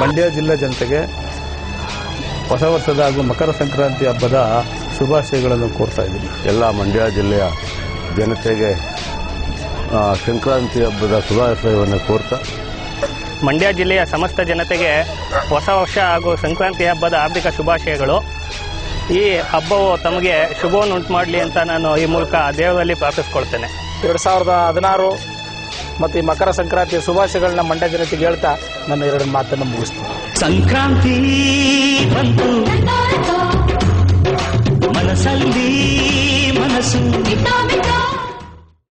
ಮಂಡ್ಯ ಜಿಲ್ಲಾ ಜನತೆಗೆ ಹೊಸ ವರ್ಷದ ಹಾಗೂ ಮಕರ ಸಂಕ್ರಾಂತಿ ಹಬ್ಬದ ಶುಭಾಶಯಗಳನ್ನು ಕೋರ್ತಾ ಇದ್ದೀನಿ. ಎಲ್ಲ ಮಂಡ್ಯ ಜಿಲ್ಲೆಯ ಜನತೆಗೆ ಸಂಕ್ರಾಂತಿ ಹಬ್ಬದ ಶುಭಾಶಯವನ್ನು ಕೋರ್ತಾ. ಮಂಡ್ಯ ಜಿಲ್ಲೆಯ ಸಮಸ್ತ ಜನತೆಗೆ ಹೊಸ ವರ್ಷ ಹಾಗೂ ಸಂಕ್ರಾಂತಿ ಹಬ್ಬದ ಆರ್ಥಿಕ ಶುಭಾಶಯಗಳು. ಈ ಹಬ್ಬವು ತಮಗೆ ಶುಭವನ್ನು ಉಂಟು ಮಾಡಲಿ ಅಂತ ನಾನು ಈ ಮೂಲಕ ದೇವರಲ್ಲಿ ಪ್ರಾರ್ಥಿಸ್ಕೊಳ್ತೇನೆ. ಎರಡು ಸಾವಿರದ ಹದಿನಾರು ಮತ್ತು ಈ ಮಕರ ಸಂಕ್ರಾಂತಿ ಶುಭಾಶಯಗಳನ್ನ ಮಂಡ್ಯ ಜನತೆಗೆ ಹೇಳ್ತಾ ನನ್ನ ಎರಡು ಮಾತನ್ನು ಮುಗಿಸ್ತೀನಿ. ಸಂಕ್ರಾಂತಿ ಬಂತು. ಮನಸ್ಸಲ್ಲಿ ಮನಸ್ಸು